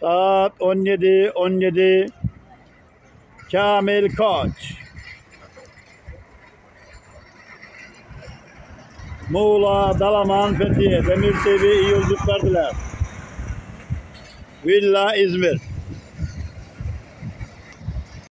Saat 17 17 Kamil Koç. Muğla, Dalaman, Fethiye, Demir TV iyi yolculuklar diler. Villa İzmir.